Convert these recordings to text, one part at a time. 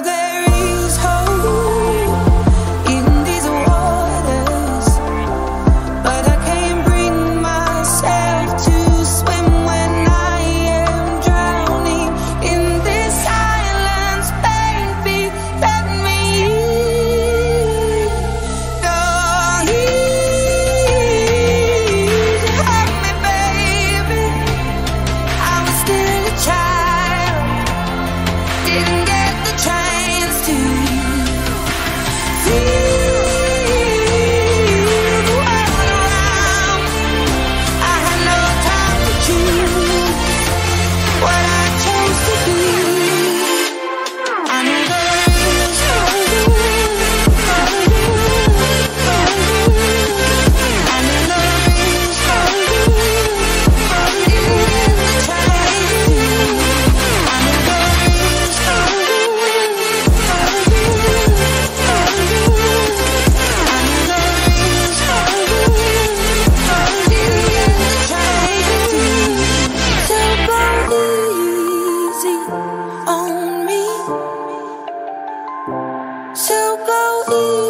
there is Oh.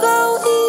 go